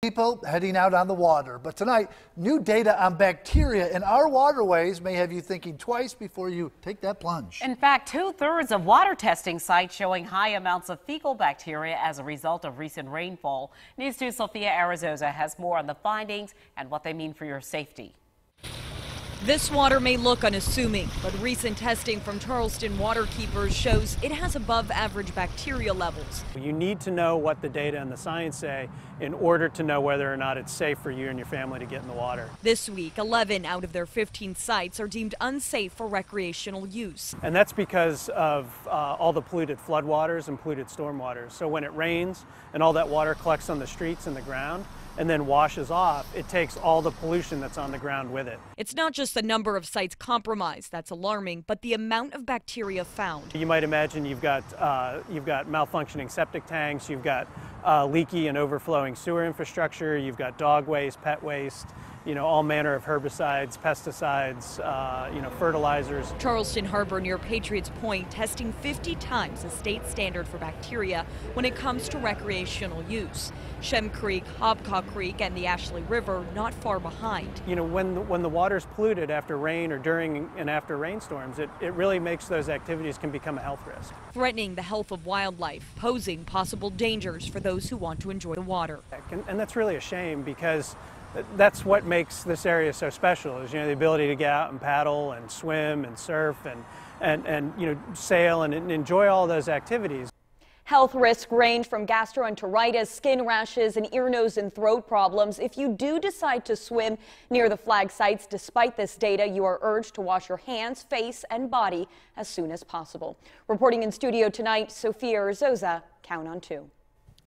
People heading out on the water. But tonight, new data on bacteria in our waterways may have you thinking twice before you take that plunge. In fact, two thirds of water testing sites showing high amounts of fecal bacteria as a result of recent rainfall. News 2 Sophia Arizosa has more on the findings and what they mean for your safety. This water may look unassuming, but recent testing from Charleston waterkeepers shows it has above average bacteria levels. You need to know what the data and the science say in order to know whether or not it's safe for you and your family to get in the water. This week, 11 out of their 15 sites are deemed unsafe for recreational use. And that's because of uh, all the polluted floodwaters and polluted stormwaters. So when it rains and all that water collects on the streets and the ground, and then washes off, it takes all the pollution that's on the ground with it. It's not just the number of sites compromised that's alarming, but the amount of bacteria found. You might imagine you've got uh, you've got malfunctioning septic tanks, you've got uh, leaky and overflowing sewer infrastructure, you've got dog waste, pet waste, you know, all manner of herbicides, pesticides, uh, you know, fertilizers. Charleston Harbor near Patriots Point testing 50 times the state standard for bacteria when it comes to recreational use. Shem Creek, Hobcaw Creek, and the Ashley River not far behind. You know, when the, when the water's polluted after rain or during and after rainstorms, it, it really makes those activities can become a health risk. Threatening the health of wildlife, posing possible dangers for those who want to enjoy the water. And, and that's really a shame because that's what makes this area so special is you know the ability to get out and paddle and swim and surf and and, and you know sail and, and enjoy all those activities. Health risks range from gastroenteritis, skin rashes, and ear, nose, and throat problems. If you do decide to swim near the flag sites, despite this data, you are urged to wash your hands, face, and body as soon as possible. Reporting in studio tonight, Sophia Arzosa, Count on 2.